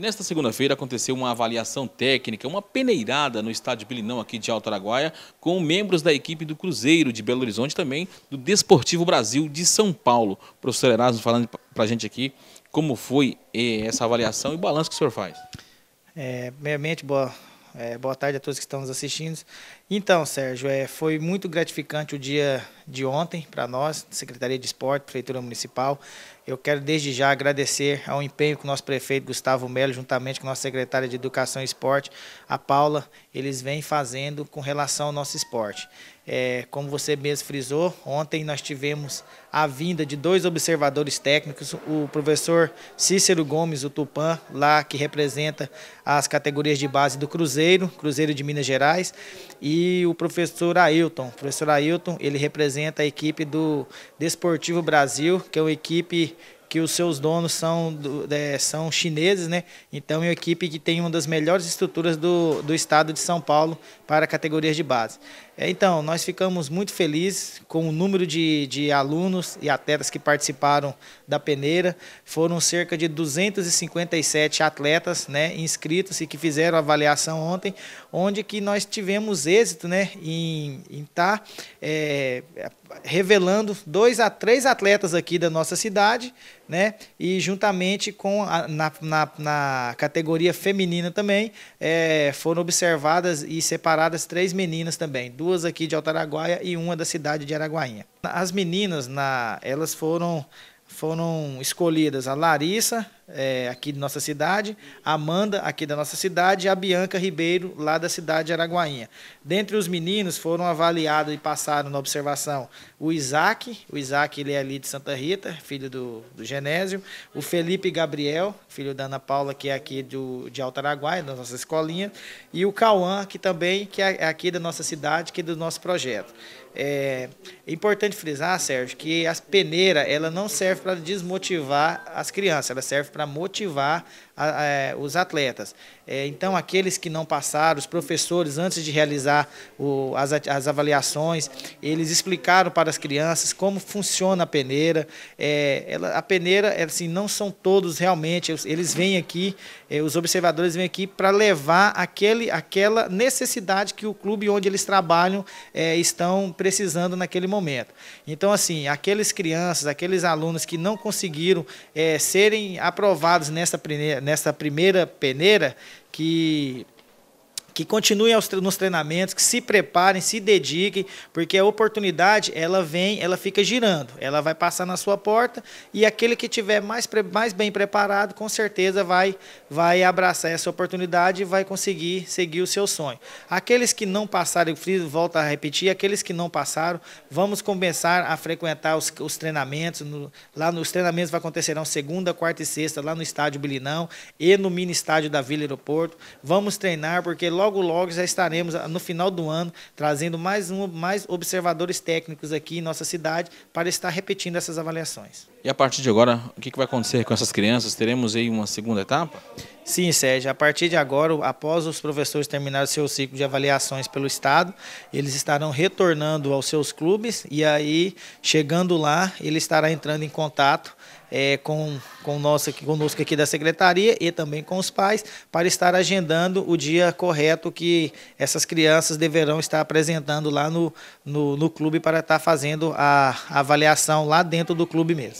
Nesta segunda-feira aconteceu uma avaliação técnica, uma peneirada no estádio Bilinão aqui de Alto Araguaia, com membros da equipe do Cruzeiro de Belo Horizonte também do Desportivo Brasil de São Paulo. Professor Erasmo falando para a gente aqui como foi eh, essa avaliação e o balanço que o senhor faz. É, primeiramente, boa, é, boa tarde a todos que estão nos assistindo. Então, Sérgio, é, foi muito gratificante o dia de ontem para nós, Secretaria de Esporte, Prefeitura Municipal. Eu quero desde já agradecer ao empenho que o nosso prefeito Gustavo Melo, juntamente com a nossa secretária de Educação e Esporte, a Paula, eles vêm fazendo com relação ao nosso esporte. É, como você mesmo frisou, ontem nós tivemos a vinda de dois observadores técnicos, o professor Cícero Gomes, o Tupã, lá que representa as categorias de base do Cruzeiro, Cruzeiro de Minas Gerais, e o professor Ailton. O professor Ailton, ele representa a equipe do Desportivo Brasil, que é uma equipe que os seus donos são, é, são chineses, né? Então é uma equipe que tem uma das melhores estruturas do, do estado de São Paulo para categorias de base. É, então, nós ficamos muito felizes com o número de, de alunos e atletas que participaram da peneira. Foram cerca de 257 atletas né, inscritos e que fizeram a avaliação ontem, onde que nós tivemos êxito né, em estar tá, é, revelando dois a três atletas aqui da nossa cidade, né? E juntamente com a, na, na, na, categoria feminina também é, foram observadas e separadas três meninas também, duas aqui de Altaraguaia e uma da cidade de Araguainha. As meninas, na, elas foram foram escolhidas a Larissa, é, aqui de nossa cidade, a Amanda, aqui da nossa cidade, e a Bianca Ribeiro, lá da cidade de Araguainha. Dentre os meninos foram avaliados e passaram na observação o Isaac, o Isaac ele é ali de Santa Rita, filho do, do Genésio, o Felipe Gabriel, filho da Ana Paula, que é aqui do, de Alto Araguaia, da nossa escolinha, e o Cauã, que também que é aqui da nossa cidade, que é do nosso projeto. É, é importante frisar, Sérgio, que a peneira ela não serve para desmotivar as crianças, ela serve para motivar a, a, é, os atletas. É, então, aqueles que não passaram, os professores, antes de realizar o, as, as avaliações, eles explicaram para as crianças como funciona a peneira. É, ela, a peneira, assim, não são todos realmente, eles vêm aqui, é, os observadores vêm aqui para levar aquele, aquela necessidade que o clube onde eles trabalham é, estão precisando naquele momento. Então, assim, aqueles crianças, aqueles alunos que não conseguiram é, serem aprovados nessa primeira, nessa primeira peneira, que que continuem nos treinamentos, que se preparem, se dediquem, porque a oportunidade ela vem, ela fica girando, ela vai passar na sua porta e aquele que tiver mais, mais bem preparado, com certeza vai, vai abraçar essa oportunidade e vai conseguir seguir o seu sonho. Aqueles que não passaram, eu volto a repetir, aqueles que não passaram, vamos começar a frequentar os, os treinamentos, no, lá nos treinamentos acontecerão segunda, quarta e sexta, lá no estádio Bilinão e no mini estádio da Vila Aeroporto. Vamos treinar, porque logo logo, já estaremos no final do ano trazendo mais, um, mais observadores técnicos aqui em nossa cidade para estar repetindo essas avaliações. E a partir de agora, o que vai acontecer com essas crianças? Teremos aí uma segunda etapa? Sim, Sérgio. A partir de agora, após os professores terminarem seu ciclo de avaliações pelo Estado, eles estarão retornando aos seus clubes e aí, chegando lá, ele estará entrando em contato é, com, com nossa, conosco aqui da secretaria e também com os pais para estar agendando o dia correto que essas crianças deverão estar apresentando lá no, no, no clube para estar fazendo a avaliação lá dentro do clube mesmo.